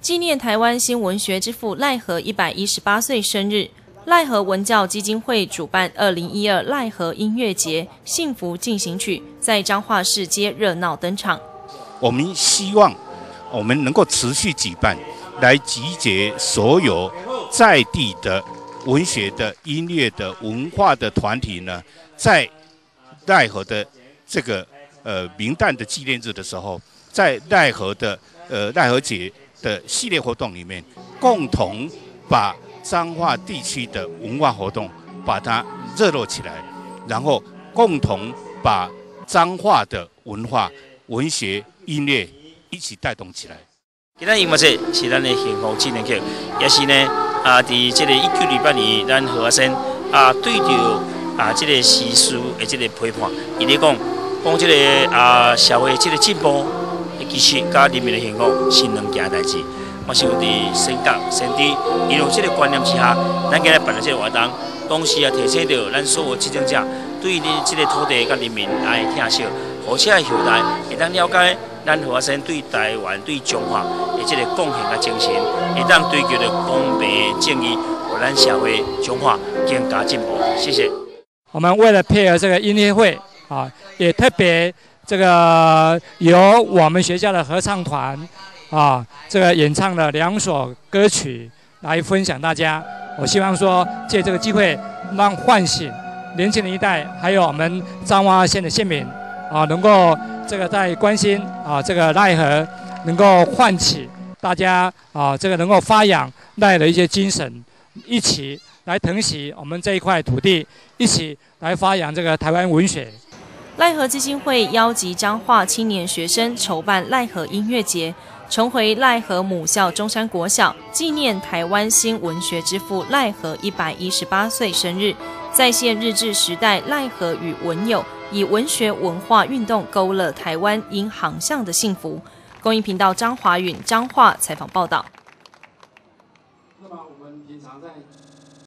纪念台湾新文学之父赖和一百一十八岁生日。赖和文教基金会主办二零一二赖和音乐节《幸福进行曲》在彰化市街热闹登场。我们希望我们能够持续举办，来集结所有在地的文学的、音乐的、文化的团体呢，在奈何的这个呃明旦的纪念日的时候，在奈何的呃奈何节的系列活动里面，共同把。彰化地区的文化活动，把它热络起来，然后共同把彰化的文化、文学、音乐一起带动起来。今天音乐节是咱的幸福纪念曲，也是呢啊，在这个一九二八年，咱学生啊对着啊这个诗书的这个批判，伊咧讲讲这个啊社会这个进步，其实甲人民的幸福是两件代志。我想伫先觉先知，伊用这个观念之下，咱今日办的这个活动，同时也提醒到咱所有执政者，对恁这个土地甲人民爱疼惜，而且后代会当了解咱华生对台湾、对中华的这个贡献甲精神，会当追求的公平正义，互咱社会中华更加进步。谢谢。我们为了配合这个音乐会啊，也特别这个由我们学校的合唱团。啊，这个演唱了两首歌曲来分享大家。我希望说借这个机会，让唤醒年轻的一代，还有我们彰化县的县民啊，能够这个在关心啊这个奈何，能够唤起大家啊这个能够发扬奈的一些精神，一起来疼惜我们这一块土地，一起来发扬这个台湾文学。奈何基金会邀集彰化青年学生筹办奈何音乐节重回奈何母校中山国小纪念台湾新文学之父奈何一百一十八岁生日。在线日志时代奈何与文友以文学文化运动勾勒台湾因航向的幸福。公益频道张华允张化采访报道。那么我们平常在